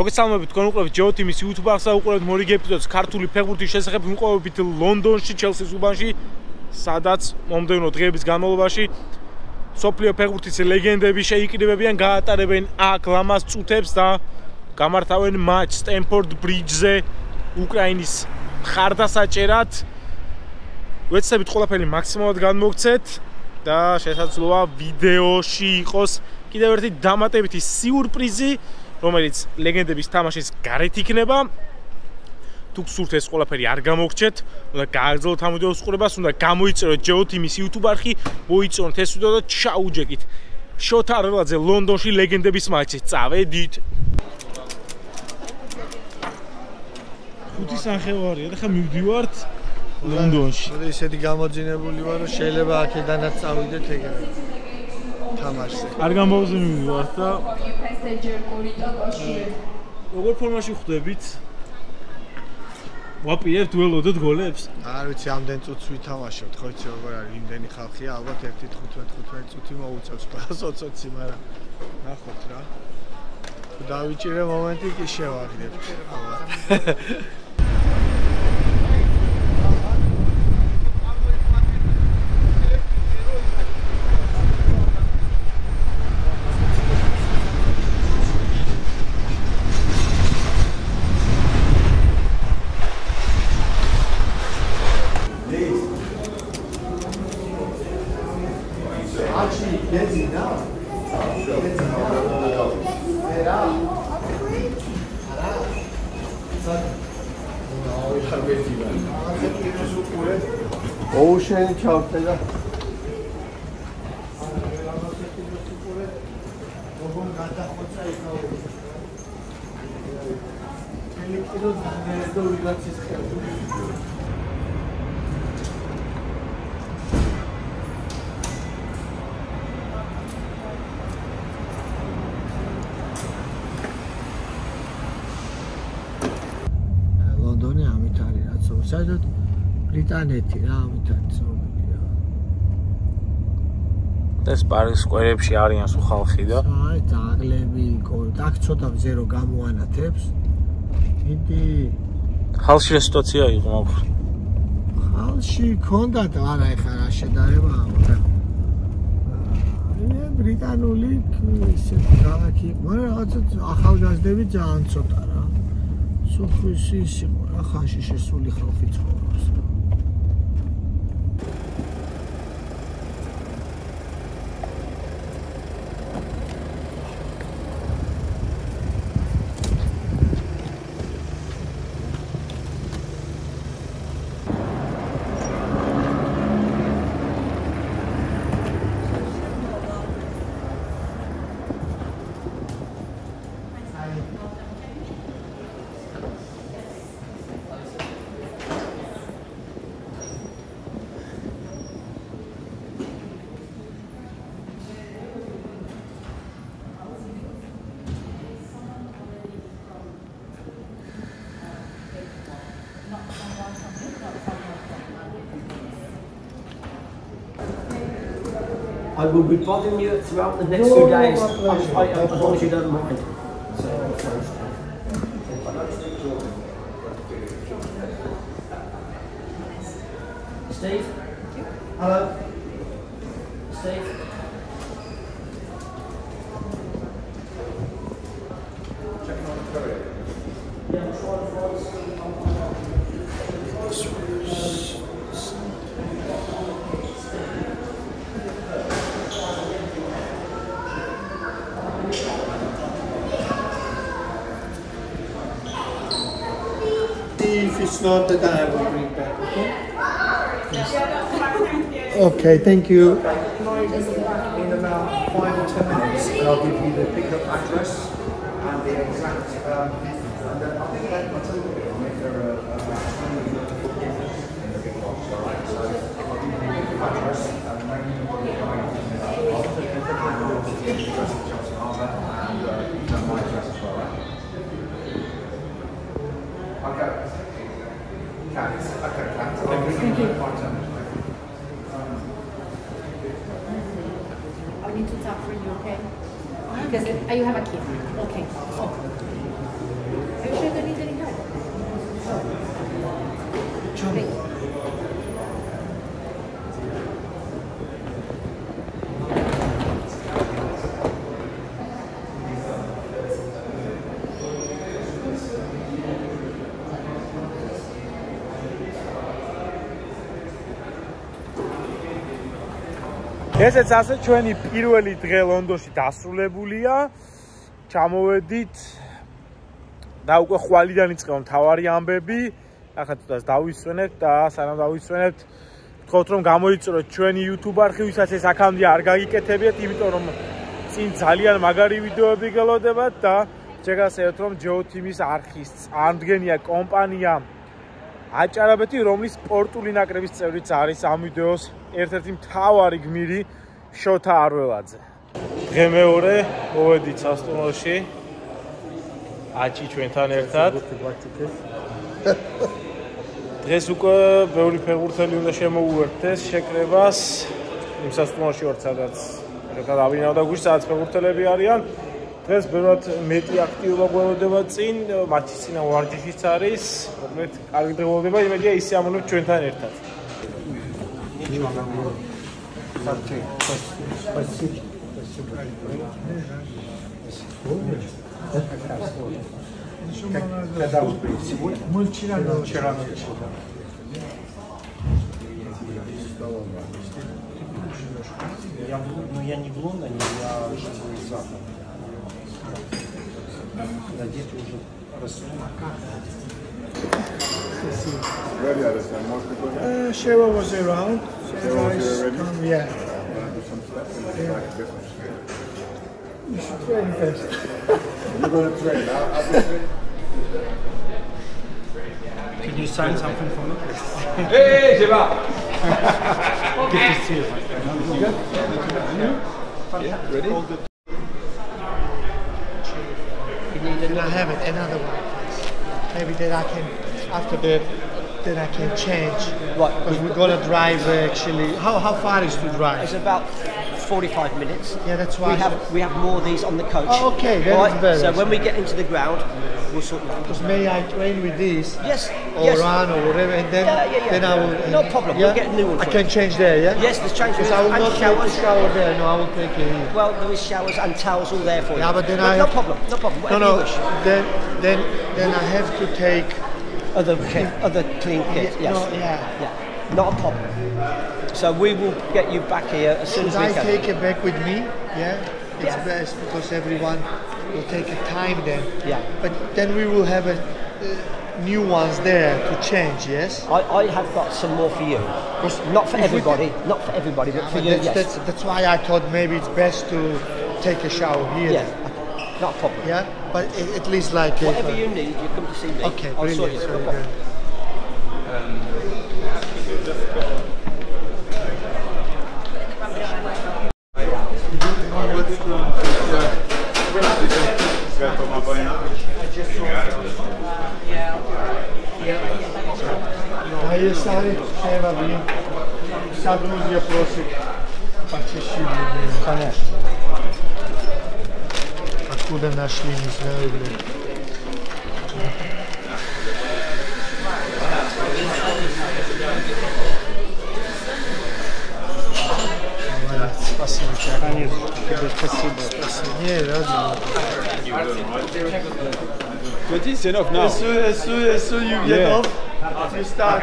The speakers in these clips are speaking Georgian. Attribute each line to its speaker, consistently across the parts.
Speaker 1: მოგესალმებით თქვენ უყურებთ Geo Team-ის YouTube არხს და უყურებთ მორიგ ეპიზოდს ქართული ფეხბურთის შესახებ მოპოვებით ლონდონში, ჩელსის უბანში, სადაც მომდევნო დღეების განმავლობაში სოფლიო ფეხბურთის ლეგენდები შეიკრიბებიან, გაატარებენ აქ ლამას წუთებს და გამართავენ მატჩ სტენფორდ ბრიჯზე უკრაინის ხარდასაჭერად. ვეცდებით ყველაფერი მაქსიმალურად განმოგცეთ და შესაძლოა ვიდეოში იყოს კიდევ ერთი დამატებითი სიურპრიზი, რომელიც ლეგენდების თამაშის გარეთ იქნება. თუ გსურთ ეს ყველაფერი არ გამოგრჩეთ, უნდა გააგრძელოთ ამ ვიდეოს ყურებას, უნდა გამოიწეროთ Geo Team-ის YouTube არხი, მოიწონოთ ეს ვიდეო და ჩაუჯეკით. შოთა რელაძე ლონდონში ლეგენდების მატჩი. წავედით. ხუთი სახევარია და ხა მივდივართ ლონდონში.
Speaker 2: ისეთი გამოძინებული ვარ, რომ შეიძლება აქედანაც წავიდეთ ეგრევე. თამაშზე.
Speaker 1: არ გამოვზე მივიდეთ და როგორ ფორმაში ხვდებით? ვაპირებთ ველოდოთ გოლებს?
Speaker 2: არ ვიცი, ამდენ წუთს ვითამაშებთ, ხო იცი როგორ არის იმდენი ხალხია, ალბათ 1.15-15 წუთი მოუწევს ყველას 20-ი, მაგრამ ნახოთ რა. დავიჭირე მომენტი კი შევაგდებთ. ალბათ. ჩავხდე და როგორ გადახოცა იქაო ელექტრო და ვიღაცის ხელში საერთოდ ბრიტანეთი რა ამით არის.
Speaker 1: ეს პარის სკვერებში არიან სულ ხალხი და
Speaker 2: აი დაღლები, აქ ცოტა ზერო გამოანათებს. ინდი
Speaker 1: ხალხი რა სიტუაცია იყო მაგრამ
Speaker 2: ხალხი ქონდა და არა ეხა რა შედარება აი ბრიტანული ისე ქალაქი, მაგრამ რაღაცა ახალგაზრდები ძალიან ცოტა რა. სუხის ის იყო რა ხანში შესული ხალხი ცხოვრობს რა
Speaker 3: will be bothering you throughout the next few days, as long as you don't mind.
Speaker 2: It's not, then I will bring back, okay? Yes. Okay, thank you.
Speaker 3: Cálice a
Speaker 4: I need to talk for you, okay? Because if, you have a key. Okay. Oh.
Speaker 1: ესეც ასე ჩვენი პირველი დღე ლონდონში დასრულებულია. ჩამოვედით და უკვე ხვალიდან იწყება მთავარი ამბები. ახლა თუნდაც დავისვენებთ და სანამ დავისვენებთ, ვთქვათ რომ გამოიწუროთ ჩვენი YouTube არხი, ვისაც ეს აკაუნტი არ გაგიკეთებიათ, იმიტომ რომ წინ ძალიან მაგარი ვიდეოები გელოდებათ და შეგასწრებთ რომ GeoTeam-ის არხის წარმდგენია კომპანია აჭარაბეთი, რომლის სპორტული ნაკრების წევრიც არის ამ ვიდეოს ერთ-ერთი მთავარი გმირი შოთა არველაძე. დღე მეორე მოვედით სასტუმროში. აჭი ჩვენთან ერთად. დღეს უკვე ბევრი ფეხბურთელი უნდა შემოუერთდეს შეკრებას. იმ სასტუმროში ვარ, სადაც როცა დავინავდა გუშინ, სადაც ფეხბურთელები არიან. დღეს ბევრად მეტი აქტივობა გველოდება წინ, მათი წინა ვარჯიშიც არის. მოკლედ, კარგი დღე გველოდება, იმედია ისე ამონებ ჩვენთან ერთად.
Speaker 2: Когда
Speaker 5: вы были? Сегодня? Мы вчера. Вчера ночью. Я, но я не в Лондоне, я житель Запада. Да, дети уже росли.
Speaker 2: Спасибо. Where was around?
Speaker 6: They're
Speaker 2: all
Speaker 6: here already?
Speaker 2: Um, yeah.
Speaker 6: Yeah. Uh,
Speaker 2: you should train first.
Speaker 6: You're going to train. I'll, I'll.
Speaker 5: Can you sign something for me?
Speaker 2: hey, Jeba! Good to see you. Yeah, ready? Can I have it, another one, please? Maybe that I can, after the then I can change.
Speaker 3: Right.
Speaker 2: Because we're gonna drive actually. How how far is to drive?
Speaker 3: It's about 45 minutes.
Speaker 2: Yeah, that's why
Speaker 3: We have we have more of these on the coach.
Speaker 2: Oh, okay, then
Speaker 3: right?
Speaker 2: better.
Speaker 3: So when we get into the ground, we'll sort out.
Speaker 2: Because may I train with this?
Speaker 3: Yes.
Speaker 2: Or
Speaker 3: yes.
Speaker 2: run or whatever, and then
Speaker 3: Yeah, yeah, yeah.
Speaker 2: then I will.
Speaker 3: No problem, we'll get a new one
Speaker 2: I can
Speaker 3: you.
Speaker 2: change there, yeah.
Speaker 3: Yes, there's change
Speaker 2: Because I will not take
Speaker 3: showers.
Speaker 2: the shower there. No, I will take it here.
Speaker 3: Well, there is showers and towels all there for you.
Speaker 2: Yeah, but then
Speaker 3: no,
Speaker 2: I
Speaker 3: no problem. No problem.
Speaker 2: No,
Speaker 3: Whatever
Speaker 2: no.
Speaker 3: wish.
Speaker 2: Then then then I have to take.
Speaker 3: Other kit, other clean kit. Yes.
Speaker 2: No, yeah.
Speaker 3: Yeah. Not a problem. So we will get you back here as soon
Speaker 2: Should
Speaker 3: as we
Speaker 2: I
Speaker 3: can.
Speaker 2: I take it back with me? Yeah. It's
Speaker 3: Yeah.
Speaker 2: best because everyone will take a time then.
Speaker 3: Yeah.
Speaker 2: But then we will have a, uh, new ones there to change. Yes.
Speaker 3: I, I have got some more for you. Not for everybody. Not for everybody, but for
Speaker 2: But
Speaker 3: you.
Speaker 2: that's,
Speaker 3: Yes.
Speaker 2: that's that's why I thought maybe it's best to take a shower here.
Speaker 3: yeah. Not a problem.
Speaker 2: Yeah, but at least like
Speaker 3: whatever you need, you come to see me.
Speaker 2: Okay,
Speaker 3: I'll sort you. Really
Speaker 2: good. Откуда нашли, не знаю, блин. Молодец, спасибо тебе. Конечно, тебе спасибо. Спасибо. Не, ради.
Speaker 7: Good, it's enough now.
Speaker 2: As soon as soon as soon you get
Speaker 7: Yeah.
Speaker 2: off, you start.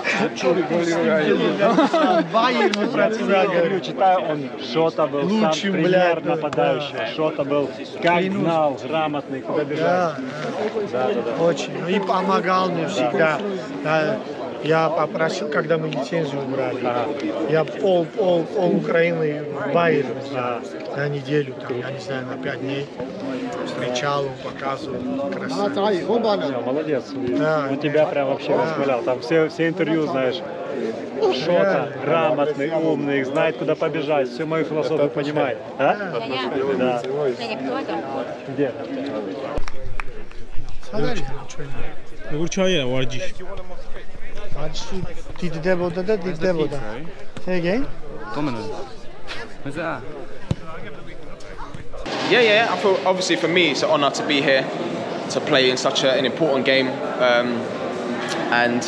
Speaker 2: Говорю,
Speaker 8: читаю, он Шота был
Speaker 2: Лучшим,
Speaker 8: сам пример
Speaker 2: да,
Speaker 8: нападающего.
Speaker 2: да.
Speaker 8: Шота был как знал, грамотный, куда бежать.
Speaker 2: Да,
Speaker 8: Да, да, да.
Speaker 2: очень. Ну И помогал мне всегда. Я попросил, когда мы лицензию брали, я пол, пол, пол Украины в Байере на, на неделю, там, я не знаю, на пять дней встречал, показывал. Красавец.
Speaker 8: Молодец.
Speaker 2: Да.
Speaker 8: Он тебя прям вообще
Speaker 2: Да.
Speaker 8: восхвалял. Там все, все интервью, знаешь, Шота, грамотный, умный, знает, куда побежать, всю мою философию понимает. А? Да.
Speaker 9: Женя, кто это?
Speaker 8: Где?
Speaker 2: I just did the. Say again?
Speaker 10: That? Yeah, yeah. Obviously, for me, it's an honour to be here to play in such a, an important game. Um, and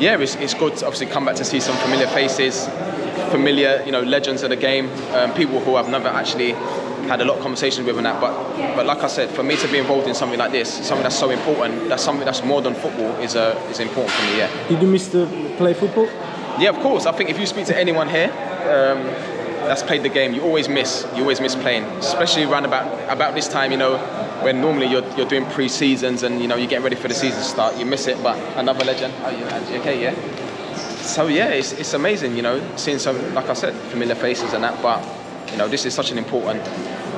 Speaker 10: yeah, it's, it's, good to obviously come back to see some familiar faces, familiar, you know, legends of the game, um, people who I've never actually had a lot of conversations with and that. But but like I said, for me to be involved in something like this, something that's so important, that's something that's more than football, is uh, is important for me. Yeah.
Speaker 1: Did you miss to play football?
Speaker 10: Yeah, of course. I think if you speak to anyone here um, that's played the game, you always miss. You always miss playing, especially around about about this time. You know, when normally you're, you're doing pre-seasons and you know you're getting ready for the season to start. You miss it. But another legend. Oh, you, okay, yeah. So yeah, it's, it's amazing. You know, seeing some like I said, familiar faces and that. But you know, this is such an important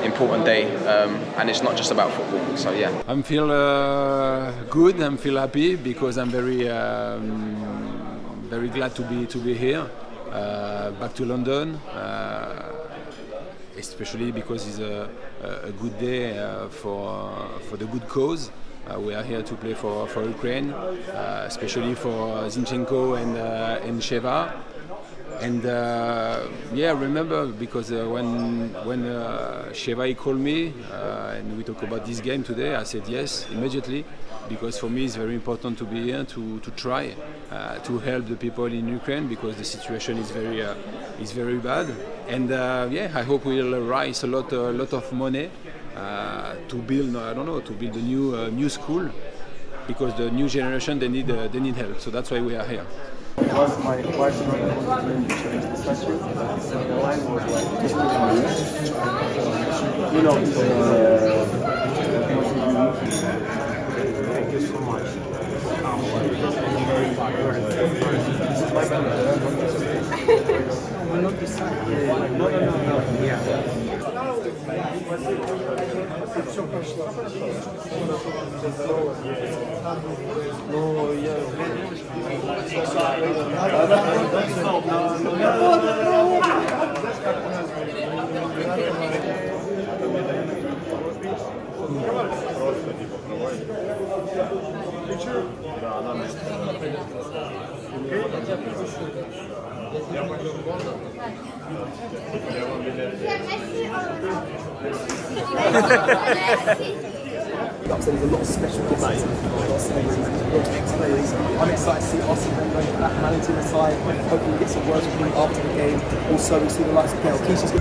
Speaker 10: important day, um, and it's not just about football. So yeah.
Speaker 7: I feel uh, good. I feel happy because I'm very, um, very glad to be to be here, uh, back to London. Uh, especially because it's a, a good day uh, for for the good cause. Uh, we are here to play for, for Ukraine, uh, especially for Zinchenko and uh, and Sheva. And uh, yeah, remember because uh, when when uh, Shevai called me uh, and we talk about this game today, I said yes immediately because for me it's very important to be here to to try uh, to help the people in Ukraine because the situation is very uh, is very bad. And yeah, I hope we'll raise a lot a lot of money to build I don't know to build a new new school because the new generation they need they need help. So that's why we are here
Speaker 3: was my was doing. So the line was like just You know, uh, Thank you so much. Not. No, no, no, no. Yeah.
Speaker 5: все прошло. Ну, я... Просто не покрывай. Ты че? Да, она на amazing, a lot of ex-players. I'm excited to see Austin going for that Manington aside. Hopefully we get some words from him after the game. Also, we see the likes of Gail Keisha's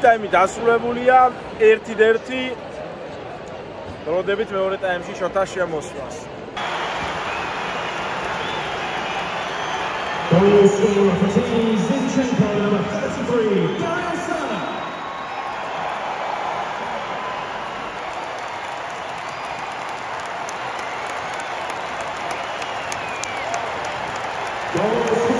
Speaker 1: ტაიმი დასრულებულია 1-1. ბროდებით მეორე ტაიმში შოთა შემოსვლას.
Speaker 9: Goal scorer for Team Zinchenko, number 33, Dario Sala. Goal scorer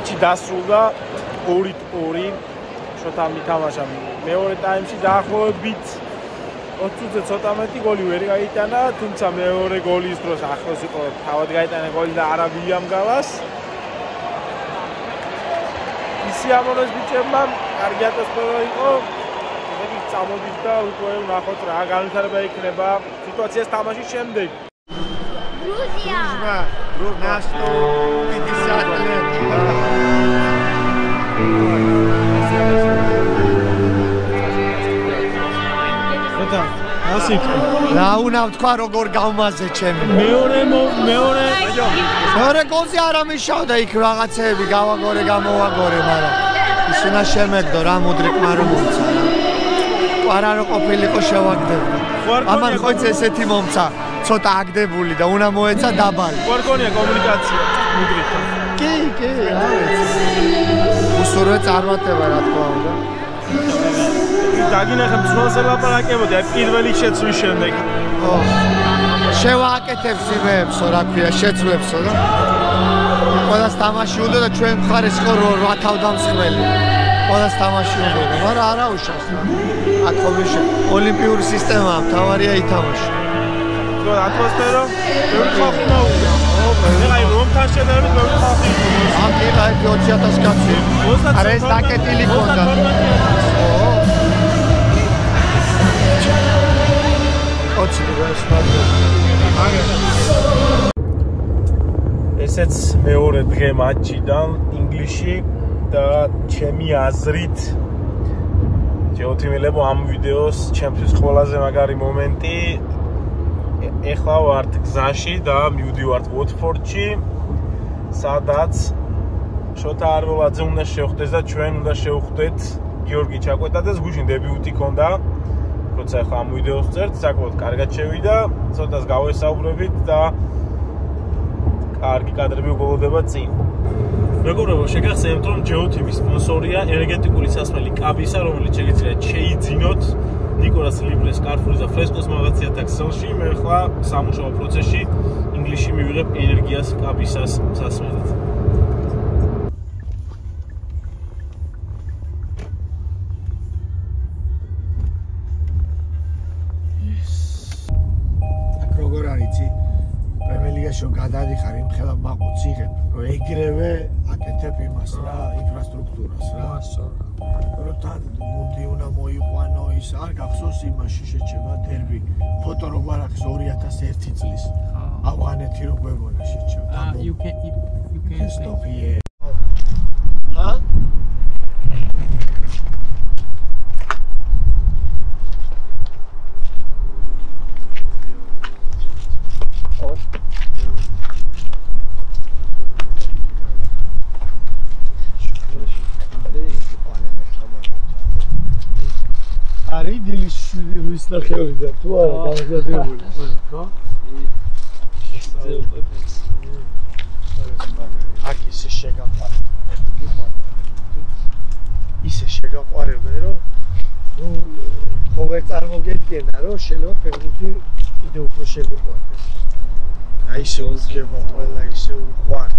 Speaker 1: მატჩი დასრულდა 2-2. შოთა მითამაშა მეორე ტაიმში დაახლოებით 20 წუთზე ცოტა მეტი გოლი ვერ გაიტანა, თუმცა მეორე გოლის დროს ახლოს იყო თავად გაიტანა გოლი და არა ვილიამ გალას. ისი ამონეს ბიჭებმა კარგი ატმოსფერო იყო. მოდი წამოდით და უკვე ვნახოთ რა განვითარება იქნება სიტუაციას თამაშის შემდეგ.
Speaker 11: Gruzia.
Speaker 2: ნასტო რა უნდა ვთქვა როგორ გავმაზე ჩემი?
Speaker 1: მეორე მეორე
Speaker 2: მეორე გოლზე არ ამიშავდა იქ რაღაცეები გავაგორე გამოვაგორე მაგრამ ის უნდა შემეგდო რა მუდრიკმა რომ მომცა. ყარა რო ყოფილიყო შევაგდებდა. ამან ხო იცი ესეთი მომცა ცოტა აგდებული და უნდა მოეცა დაბალი.
Speaker 1: ვარგონია კომუნიკაცია მუდრიკთან
Speaker 2: კი კი რა ვიცი უსურვე წარმატება რა თქმა უნდა.
Speaker 1: დაგინახე მსვლელს ელაპარაკებოდი აი პირველი შეცვლის შემდეგ.
Speaker 2: ო შევააკეთებს იმეებსო რა ქვია შეცვლებსო და ყველას თამაში უნდა და ჩვენ მხარეს ხო 8 თავდამსხმელი. ყველას თამაში უნდა მაგრამ არა უშავს აქ ხომიშე ოლიმპიური სისტემაა მთავარია ითამაშო
Speaker 1: თქო ატმოსფერო? ბევრი ხალხი მოუდა ეხლა აი რომთან შედარებით ბევრი ხალხი იყო
Speaker 2: ამ კი აი 20000 კაცი. არა ეს დაკეტილი ქონდა. ოცი დღეს
Speaker 1: ესეც მეორე დღე მატჩიდან ინგლისში და ჩემი აზრით ჯეოთიმელებო ამ ვიდეოს ჩემთვის ყველაზე მაგარი მომენტი ეხლა ვართ გზაში და მივდივართ ვოტფორდში სადაც შოთა არველაძე უნდა შევხვდეს და ჩვენ უნდა შევხვდეთ გიორგი ჩაკვეტაძეს გუშინ დებიუტი ქონდა. როცა ახლა ამ ვიდეოს წერთ საკუთარ კარგად შევიდა ცოტას გავესაუბრებით და კარგი კადრები უგოლოდება წინ. მეგობრებო შეგახსენებთ რომ ჯეოთიმის სპონსორია ენერგეტიკული სასმელი კაბისა რომელიც შეგიძლიათ შეიძინოთ ნიკოლას ლიბრეს კარფურის და ფრესკოს მაღაზიათა ქსელში მე ხლა სამუშაო პროცესში. ინგლისში მივიღებ ენერგიას კაბისას სასმელად
Speaker 2: რომ გადადიხარ იმ ხელა მაყუც იღებ რომ ეგრევე აკეთებ იმას რა ინფრასტრუქტურას რა. რომ თან მუნდი უნდა მოიყვანო ის არ გახსოვს იმაში შეჩება დერბი. ფოტო როგორ აქვს 2001 წლის. ავღანეთი რო გვეგონა შეჩება.
Speaker 12: You can you can
Speaker 2: stop here ვის ნახევიდან თუ არა გამზადებული ხო. აქ ისე შეგაყარე ისე შეგაყარებენ რომ ნუ ხო ვერ წარმოგედგენა რომ შეიძლება ფეხბურთი კიდე უფრო შეგყვარდეს აი ისე უძგება ყველა ისე უყვართ.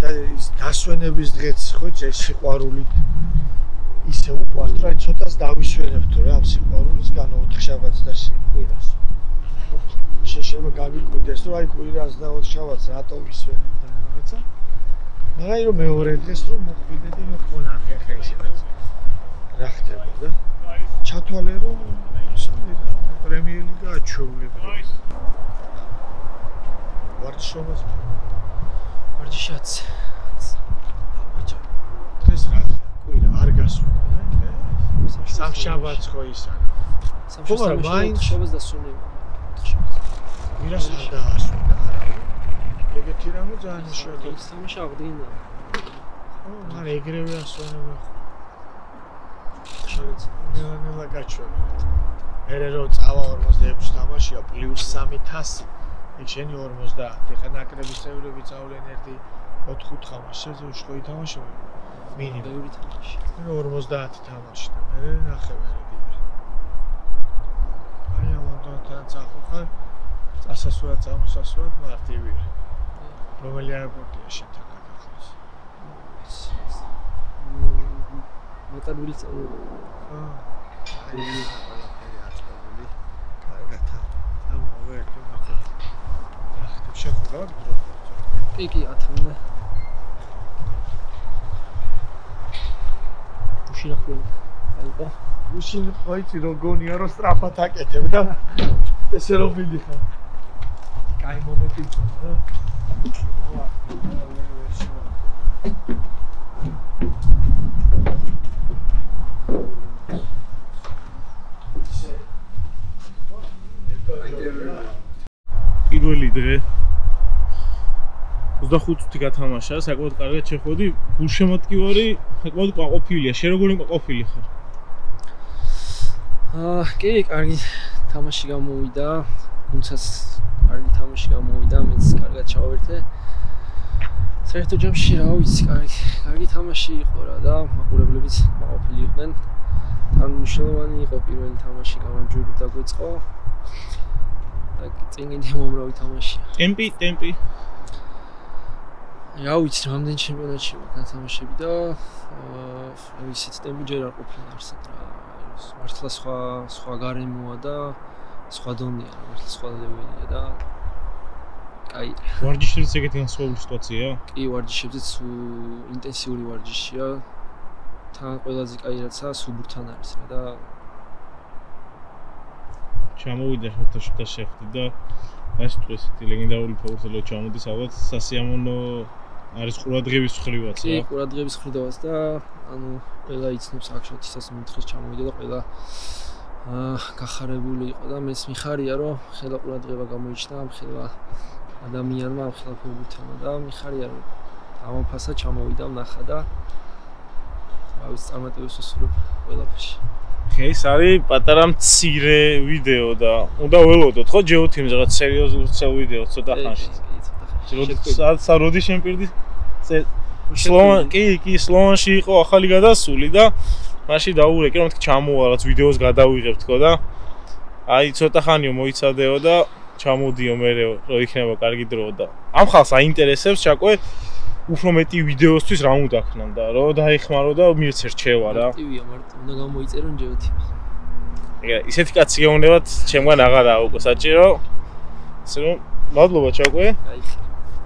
Speaker 2: და ის დასვენების დღეც ხო ეს სიყვარულით ისე უყვართ რა ცოტას დავისვენებთ რა ამ სიყვარულის განო 4 შაბათს და კვირას. შეიძლება გამიკვირდეს რომ აი კვირას და შავაც რატო ვისვენებ და რაღაცა? მაგრამ რომ მეორე დღეს რომ მოყვიდე და ხო ნახე ხე ისედაც რა ხდება და? ჩათვალე რომ პრემიერ ლიგა აჩვეულებრივი ვარჯიშობას
Speaker 13: ვარჯიშაც
Speaker 2: აჩა დღეს რა კვირა არ გასვლა სამშაბათს ხო ის არა
Speaker 13: სამშაბათს მაინც შაბათს დასრულება
Speaker 2: მირას არ დაასრულა ეგეთი რამე ძალიან შეგვიძლია.
Speaker 13: სამშაბათს აღდგინა.
Speaker 2: ხო მაგრამ ეგრევე ასვენება შეიძლება ნელა გაჩვენა. მერე რო წავა 46 თამაშია პლუს 3000 იქ შენი 50 ეხა ნაკრების წევრები წავლენ ერთი 4-5 თამაშს შეიძლება უშხო ითამაშო მინიმუმ
Speaker 13: 2 თამაში.
Speaker 2: 50 თამაში და მე ნახევარი გიგა. აი ლონდონთან წახოხარ წასასვლელად წამოსასვლელად მარტივია. რომელი აეროპორტია შენთან საქართველოს?
Speaker 13: მოწარული წელია.
Speaker 2: აა. აი ყველაფერი აწყობილი. კარგად. ამავე ეკონახოთ. ახლა შეხურა გრო.
Speaker 13: კი კი 10-მდე. შინახული იყო.
Speaker 2: მაშინ ხო იცი როგონია რომ სწრაფად აკეთებ და ესე რომ მიდიხარ. კაი მომენტი იქნება და
Speaker 1: პირველი დღე 25 წუთი გათამაშა, საკმაოდ კარგად შეხვედი. გულშემატკივარი საკმაოდ ყვაყოფილია. შენ როგორი ყვაყოფილი ხარ?
Speaker 13: აა, კი, კარგი თამაში გამოვიდა. თუმცაც კარგი თამაში გამოვიდა, მეც კარგად ჩავერთე. საერთო ჯამში რა ვიცი, კარგი, კარგი თამაში იყო რა და მაყურებლებიც ყვაყოფილი იყვნენ. თან მნიშვნელოვანი იყო პირველი თამაში გამარჯვებით დაგვეწყო. და წინ კიდე მომრავი თამაშია.
Speaker 1: ტემპი, ტემპი.
Speaker 13: რა ვიცი, რამდენი ჩემპიონატში გათამაშები და აა ისეთ ტემპი ჯერ არ ყოფილა არსად რა. მართლა სხვა სხვა გარემოა და სხვა დონეა, მართლა სხვა ლეველია და კაი.
Speaker 1: ვარჯიშებიც ეგეთი განსხვავებული სიტუაციაა?
Speaker 13: კი, ვარჯიშებიც ინტენსიური ვარჯიშია. თან ყველაზე კაი რაცა სუბურთან არის რა და
Speaker 1: ჩამოვიდა ფოტოშოპ და შეხვდი და ეს თუ ესეთი ლეგენდარული ფეხბურთელი ჩამოდის ალბათ სასიამოვნო არის ყურადღების ხრივაც
Speaker 13: რა. კი, ყურადღების ხრივაც და ანუ ყველა იცნობს აქშოთ ისას მითხეს ჩამოვიდა და ყველა აა გახარებული იყო და მეც მიხარია რომ ხელა ყურადღება გამოიჩინა ამ ხელა ადამიანმა ამ ხელა ფეხბურთელმა და მიხარია რომ ამოფასა ჩამოვიდა ნახა და რა ვიცი წარმატებას უსურვებ ყველაფერში.
Speaker 1: ეს არის პატარა მცირე ვიდეო და უნდა ველოდოთ ხო ჯეოთიმს რაღაც სერიოზულ ცელ ვიდეო ცოტა ხანში. როდის როდის შემპირდი სლოვან კი კი სლოვანში იყო ახალი გადასული და მაშინ დაურეკე რომ თქ ჩამოვა რაღაც ვიდეოს გადავიღებ თქო და აი ცოტა ხანიო მოიცადეო და ჩამოდიო მე რო იქნება კარგი დრო და ამ ხალხს აინტერესებს ჩაკვე უფრო მეტი ვიდეოსთვის რა უნდა ქნან და რო დაიხმარო და მირცე რჩევა რა.
Speaker 13: ტივია მარტო უნდა გამოიწერონ ჯეოთი.
Speaker 1: ეგა ისეთი კაცი გეუნებათ ჩემგან აღარაა უკვე საჭირო. ასე რომ მადლობა ჩაკვე.
Speaker 13: აი.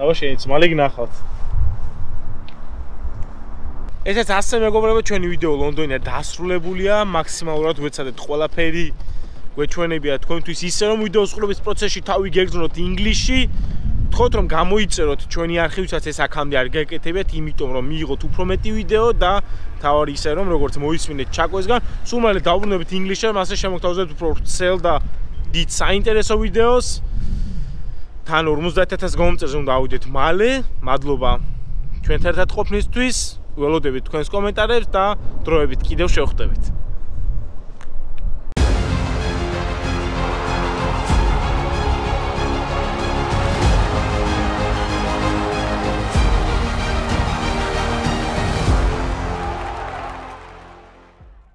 Speaker 1: აბა შენიც მალე გნახავთ. ესეც ასე მეგობრებო ჩვენი ვიდეო ლონდონია დასრულებულია მაქსიმალურად ვეცადეთ ყველაფერი გვეჩვენებია თქვენთვის ისე რომ ვიდეოს ყურების პროცესში თავი გეგრძნოთ ინგლისში გთხოვთ რომ გამოიწეროთ ჩვენი არქივისაც ეს აქამდე არ გეკეთებიათ იმიტომ რომ მიიღოთ უფრო მეტი ვიდეო და თავარი ისე რომ როგორც მოისმინეთ ჩაკვესგან სულ მალე დავბრუნებით ინგლისში რომ ასე შემოგთავაზებთ უფრო ვრცელ და დიდ საინტერესო ვიდეოს თან 50000 გამომწერზე უნდა ავიდეთ მალე. მადლობა ჩვენთან ერთად ყოფნისთვის ველოდებით თქვენს კომენტარებს და დროებით კიდევ შევხვდებით